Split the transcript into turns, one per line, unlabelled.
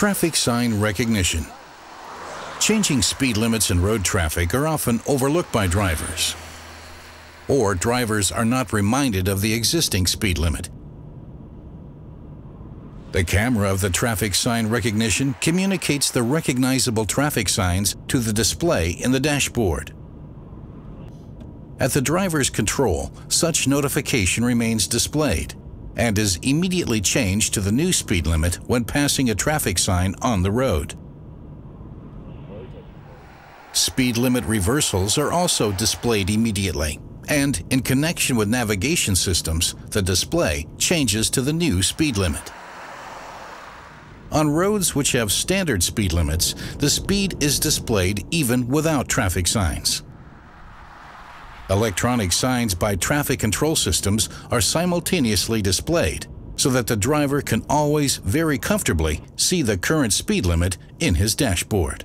Traffic sign recognition. Changing speed limits in road traffic are often overlooked by drivers. Or drivers are not reminded of the existing speed limit. The camera of the traffic sign recognition communicates the recognizable traffic signs to the display in the dashboard. At the driver's control, such notification remains displayed and is immediately changed to the new speed limit when passing a traffic sign on the road. Speed limit reversals are also displayed immediately, and in connection with navigation systems, the display changes to the new speed limit. On roads which have standard speed limits, the speed is displayed even without traffic signs. Electronic signs by traffic control systems are simultaneously displayed so that the driver can always very comfortably see the current speed limit in his dashboard.